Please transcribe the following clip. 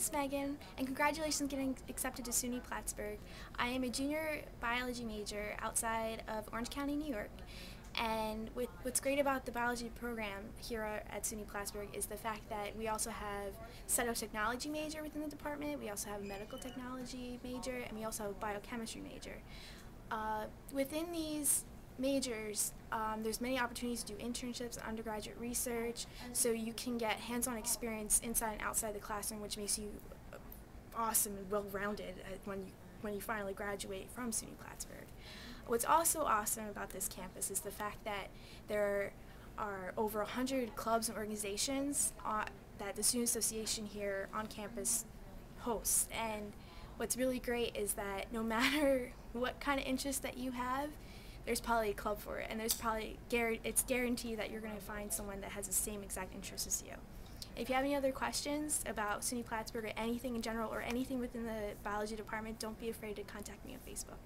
is Megan, and congratulations getting accepted to SUNY Plattsburgh. I am a junior biology major outside of Orange County, New York. And with, what's great about the biology program here at SUNY Plattsburgh is the fact that we also have setup technology major within the department, we also have a medical technology major, and we also have a biochemistry major. Uh, within these majors, um, there's many opportunities to do internships and undergraduate research, so you can get hands-on experience inside and outside the classroom, which makes you awesome and well-rounded when you when you finally graduate from SUNY Plattsburgh. What's also awesome about this campus is the fact that there are over 100 clubs and organizations uh, that the Student Association here on campus hosts. And what's really great is that no matter what kind of interest that you have, there's probably a club for it, and there's probably it's guaranteed that you're going to find someone that has the same exact interests as you. If you have any other questions about SUNY Plattsburgh or anything in general or anything within the biology department, don't be afraid to contact me on Facebook.